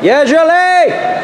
Yerzhely!